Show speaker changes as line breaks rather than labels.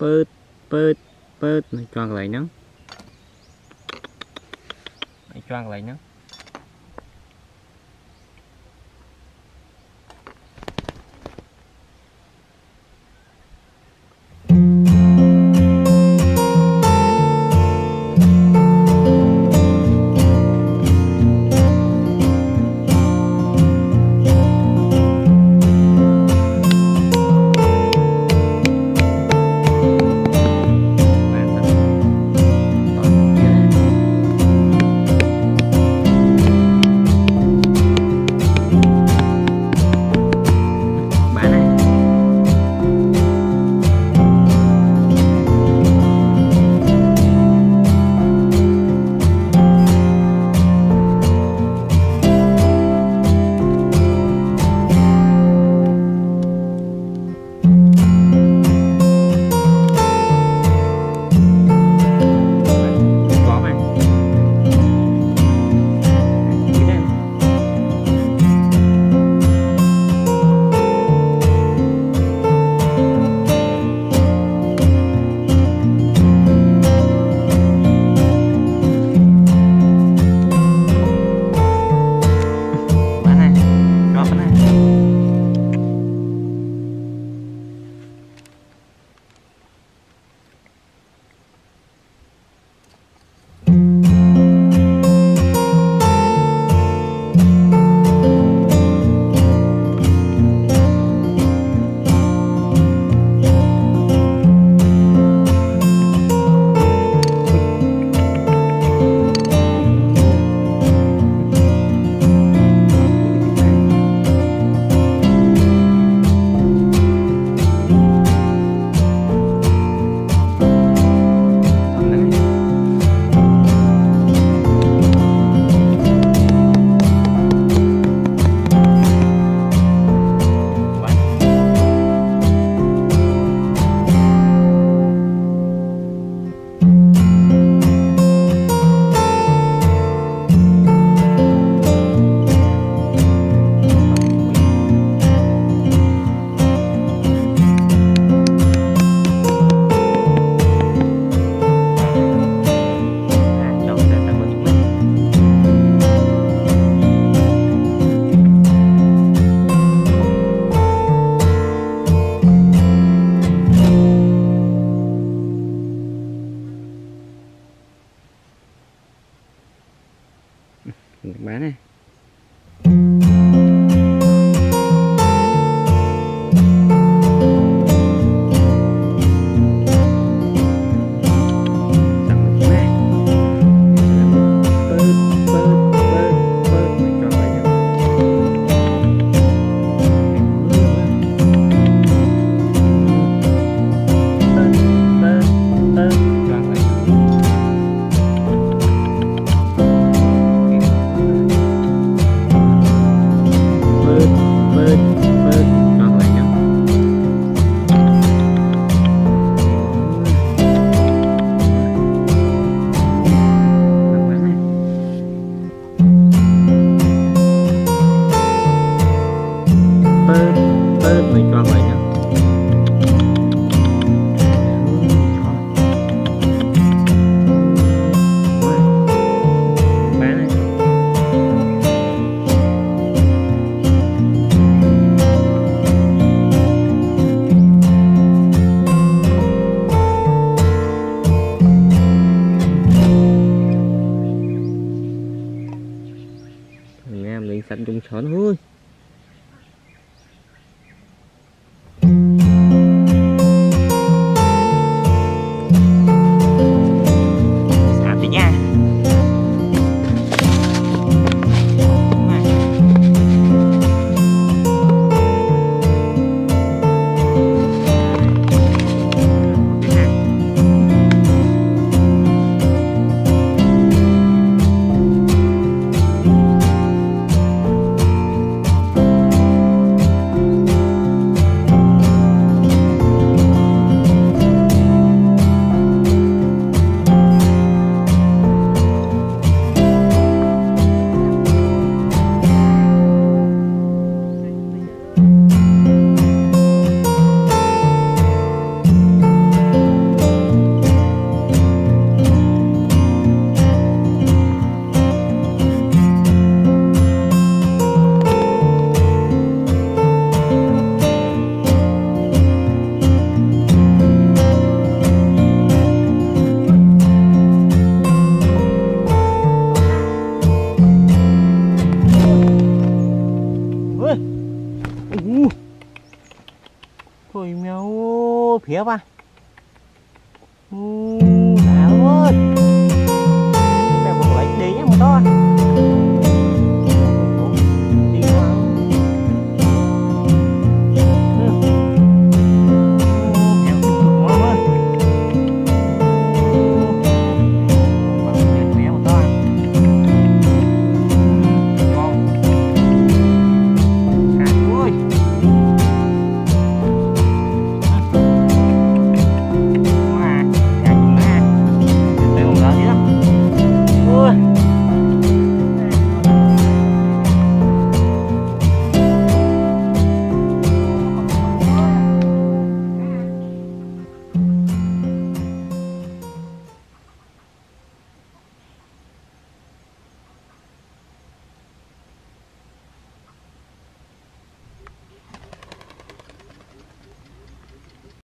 ពើតពើតពើតនៅជាន់កន្លែងហ្នឹងនៅជាន់កន្លែងហ្នឹង
bán này cạnh trùng sợn thôi mèo phía ba.